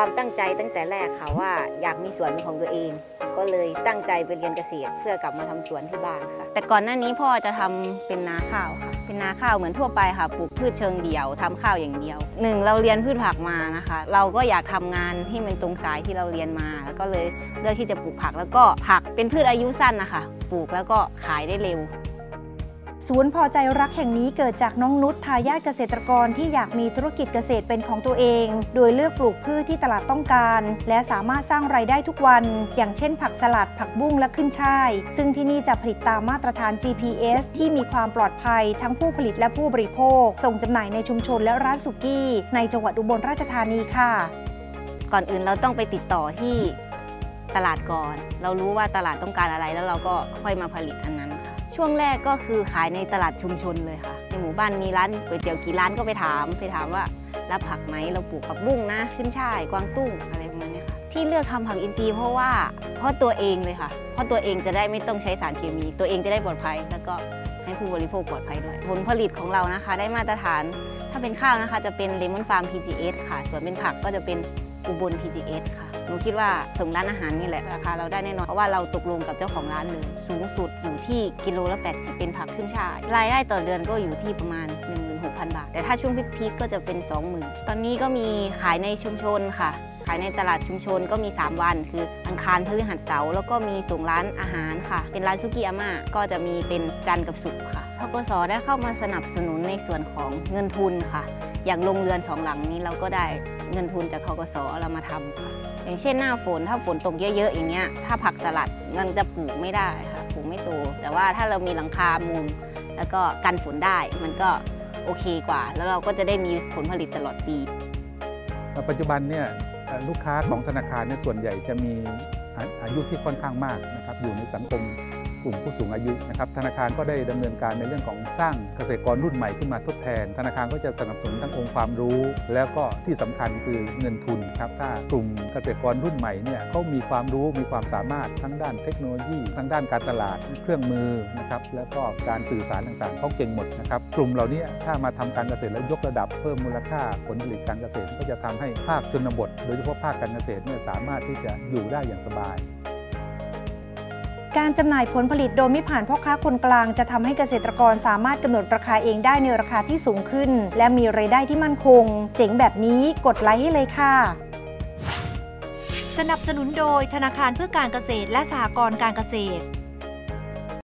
ความตั้งใจตั้งแต่แรกค่ะว่าอยากมีสวนเป็นของตัวเอง ก็เลยตั้งใจไปเรียนเกษตรเพื่อกลับมาทำสวนที่บ้านค่ะ แต่ก่อนหน้านี้พ่อจะทำเป็นนาข้าวค่ะ เป็นนาข้าวเหมือนทั่วไปค่ะปลูกพืชเชิงเดี่ยวทำข้าวอย่างเดียวหนึ่งเราเรียนพืชผักมานะคะ เราก็อยากทำงานที่มันตรงสายที่เราเรียนมา แล้วก็เลยเลือกที่จะปลูกผักแล้วก็ผักเป็นพืชอายุสั้นนะคะปลูกแล้วก็ขายได้เร็ว ศูนย์พอใจรักแห่งนี้เกิดจากน้องนุชทายาทเกษตรกรที่อยากมีธุรกิจเกษตรเป็นของตัวเอง โดยเลือกปลูกพืชที่ตลาดต้องการ และสามารถสร้างไรายได้ทุกวัน อย่างเช่น ผักสลัดผักบุ้งและขึ้นช่าย ซึ่งที่นี่จะผลิตตามมาตรฐาน GPS ที่มีความปลอดภัย ทั้งผู้ผลิตและผู้บริโภค ส่งจำหน่ายในชุมชนและร้านสุกี้ ในจังหวัดอุบลราชธานีค่ะ ก่อนอื่นเราต้องไปติดต่อที่ตลาดก่อน เรารู้ว่าตลาดต้องการอะไรแล้วเราก็ค่อยมาผลิตอันนั้น ช่วงแรกก็คือขายในตลาดชุมชนเลยค่ะ ในหมู่บ้านมีร้านก๋วยเตี๋ยวกี่ร้านก็ไปถาม ไปถามว่ารับผักไหมเราปลูกผักบุ้งนะขึ้นช่ายกวางตุ้งอะไรประมาณนี้ค่ะที่เลือกทำผักอินทรีย์เพราะว่าเพราะตัวเองเลยค่ะ เพราะตัวเองจะได้ไม่ต้องใช้สารเคมี ตัวเองจะได้ปลอดภัย แล้วก็ให้ผู้บริโภคปลอดภัยด้วย ผลผลิตของเรานะคะ ได้มาตรฐาน ถ้าเป็นข้าวนะคะ จะเป็นเลมอนฟาร์ม PGS ค่ะ ส่วนเป็นผักก็จะเป็น อุบล PGS ค่ะ หนูคิดว่าส่งร้านอาหารนี่แหละ ราคาเราได้แน่นอน เพราะว่าเราตกลงกับเจ้าของร้านเลย สูงสุดอยู่ที่กิโลละ 80 เป็นผักขึ้นช่าย รายได้ต่อเดือนก็อยู่ที่ประมาณ 16,000 บาท แต่ถ้าช่วงพีคๆก็จะเป็น 20,000 ตอนนี้ก็มีขายในชุมชนค่ะขายในตลาดชุมชนก็มี 3 วัน คืออังคารพฤหัสเสาร์แล้วก็มีส่งร้านอาหารค่ะ เป็นร้านซุกี้อาม่าก็จะมีเป็นจันกับศุกค่ะทกสได้เข้ามาสนับสนุนในส่วนของเงินทุนค่ะ อย่างโรงเรือนสองหลังนี้เราก็ได้เงินทุนจากทกสเรามาทำค่ะ อย่างเช่นหน้าฝนถ้าฝนตกเยอะๆอย่างเงี้ยถ้าผักสลัดมันจะปลูกไม่ได้ค่ะปลูกไม่โต แต่ว่าถ้าเรามีหลังคามุงแล้วก็กันฝนได้มันก็โอเคกว่า แล้วเราก็จะได้มีผลผลิตตลอดปี ปัจจุบันเนี่ยลูกค้าของธนาคารเนี่ยส่วนใหญ่จะมีอายุที่ค่อนข้างมากนะครับอยู่ในสังคม กลุ่มผู้สูงอายุนะครับธนาคารก็ได้ดำเนินการในเรื่องของสร้างเกษตรกรรุ่นใหม่ขึ้นมาทดแทน ธนาคารก็จะสนับสนุนทั้งองค์ความรู้ แล้วก็ที่สำคัญคือเงินทุนครับถ้ากลุ่มเกษตรกรรุ่นใหม่เนี่ยเขามีความรู้มีความสามารถทั้งด้านเทคโนโลยี ทั้งด้านการตลาดเครื่องมือนะครับแล้วก็การสื่อสารต่างๆเขาเก่งหมดนะครับกลุ่มเหล่านี้ถ้ามาทำการเกษตรแล้วยกระดับเพิ่มมูลค่าผลผลิตการเกษตรก็จะทำให้ภาคชนบท โดยเฉพาะภาคการเกษตรเนี่ยสามารถที่จะอยู่ได้อย่างสบาย การจำหน่ายผลผลิตโดยไม่ผ่านพ่อค้าคนกลาง จะทำให้เกษตรกรสามารถกำหนดราคาเองได้ในราคาที่สูงขึ้น และมีรายได้ที่มั่นคง เจ๋งแบบนี้กดไลค์ให้เลยค่ะ สนับสนุนโดยธนาคารเพื่อการเกษตรและสหกรณ์การเกษตร